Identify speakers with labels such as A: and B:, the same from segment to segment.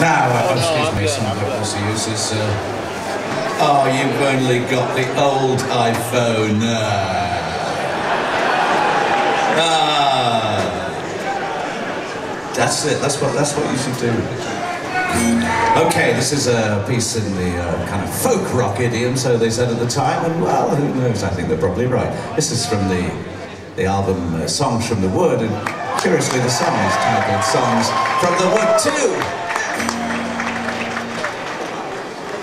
A: Now, uh, excuse me, some privacy uses. Uh, oh, you've only got the old iPhone. Uh, ah, that's it. That's what. That's what you should do. Okay, this is a piece in the uh, kind of folk rock idiom, so they said at the time, and well, who knows? I think they're probably right. This is from the the album uh, Songs from the Wood, and curiously, the song is titled Songs from the Wood too.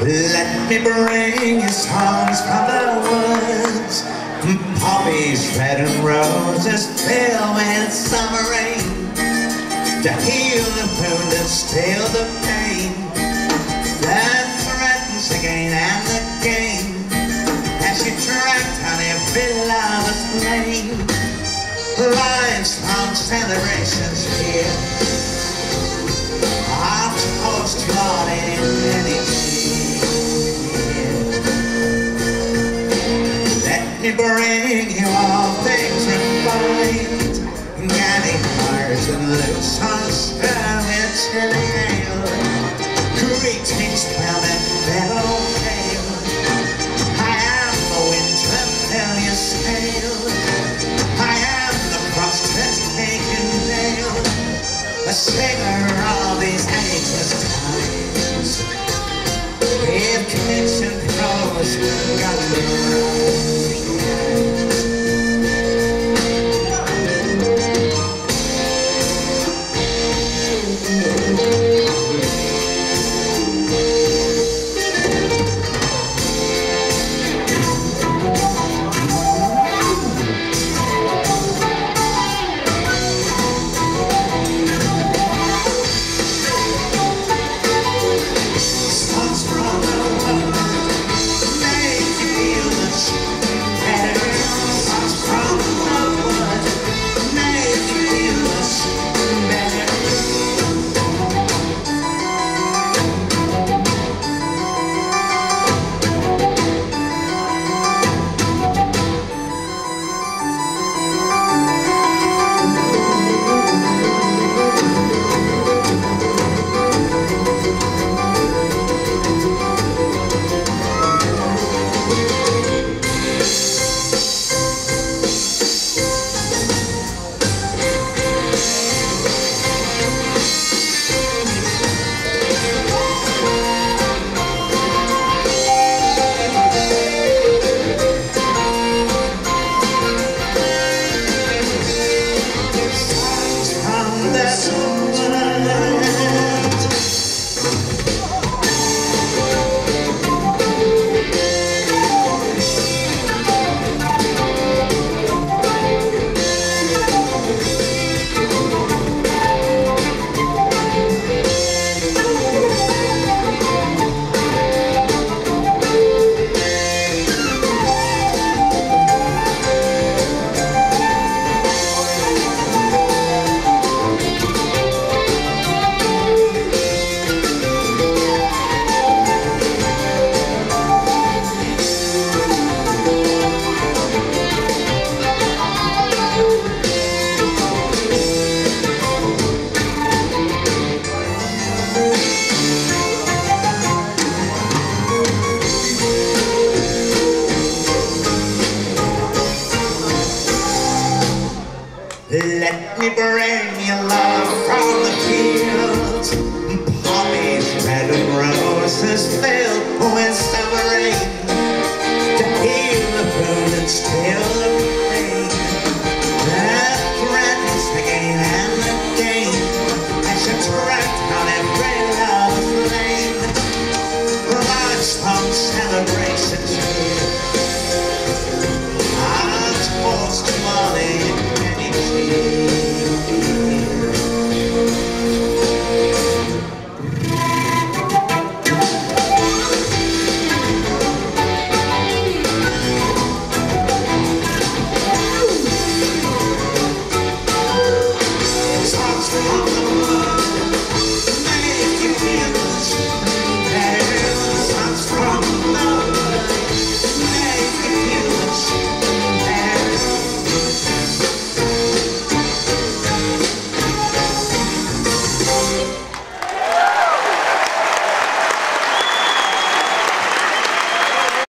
B: Let me bring you songs from the woods. Mm, poppies, red and roses filled with summer rain To heal the wound and still the pain. That threatens the gain and the gain. As you tracked on every lover's lane Lines from celebrations here. Our toast God in me bring you all things refined Candy hearts and loose on scarlet chili ale Greetings, velvet meadow pale. I am the winter failure snail I am the frosted taken nail. A singer of these ageless times. With kitchen prose got me